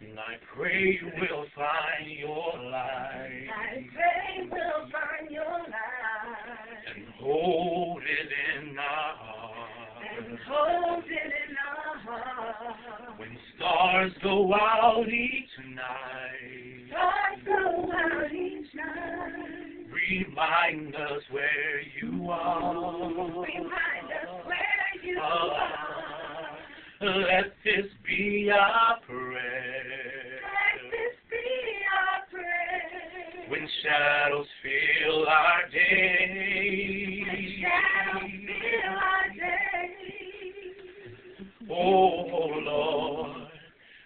And I pray you will find your light I pray we'll find your light and hold it in our heart. and hold it in our heart. When stars go out each night, Stars go out each night. remind us where you are. Remind Let this be our Let prayer. this be our prayer. When shadows fill our day. Shadows fill our day. Oh Lord,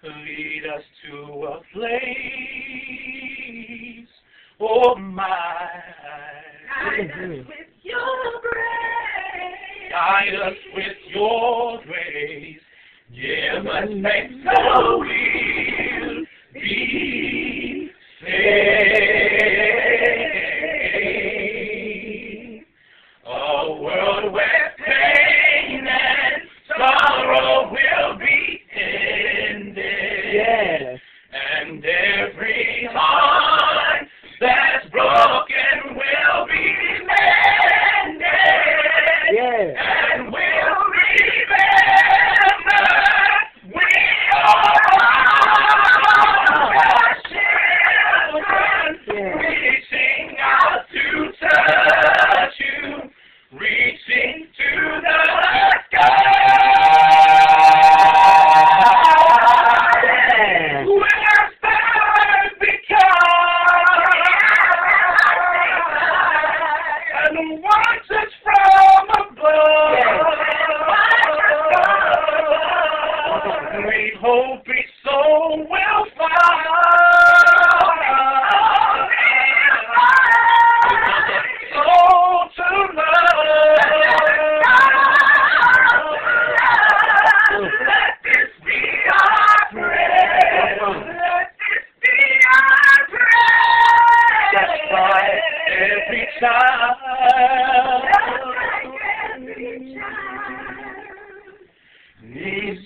lead us to a place, oh my, guide us with your grace, give us faith so we'll We hope each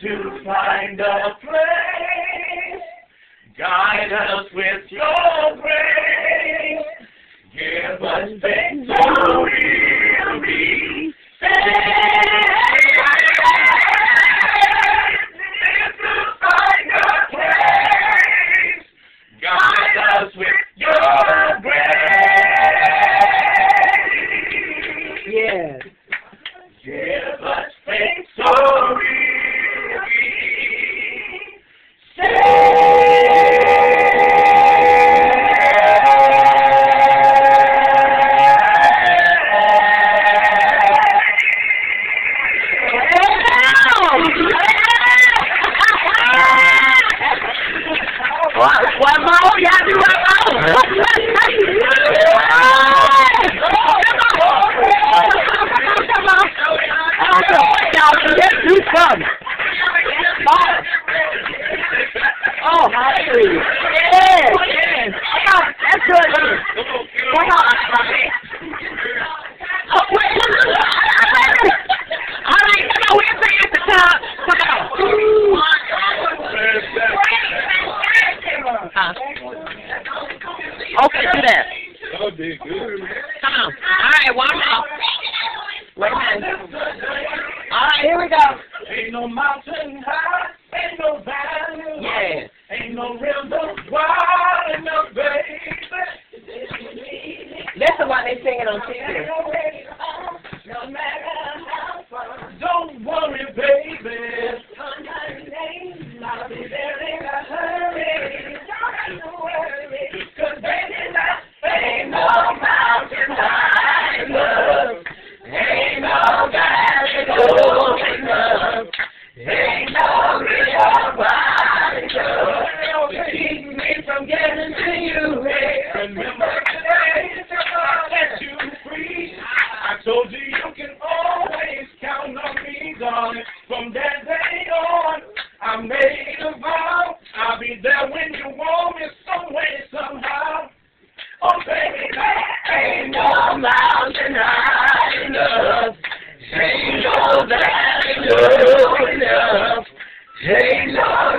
to find a place. Guide us with your grace. Give us faith Do some. Oh, hallelujah. Yes. Come that's good. Come on. All right, one more. Wait a minute. All right, here we go. Ain't no mountain high, ain't no valley. Yes. Ain't no river wide enough, baby. Is what they singing on TV. Darling. From that day on, I made a vow. I'll be there when you want me, some way, somehow. Oh, baby, Ain't no mountain high enough. Ain't no valley low enough. Ain't no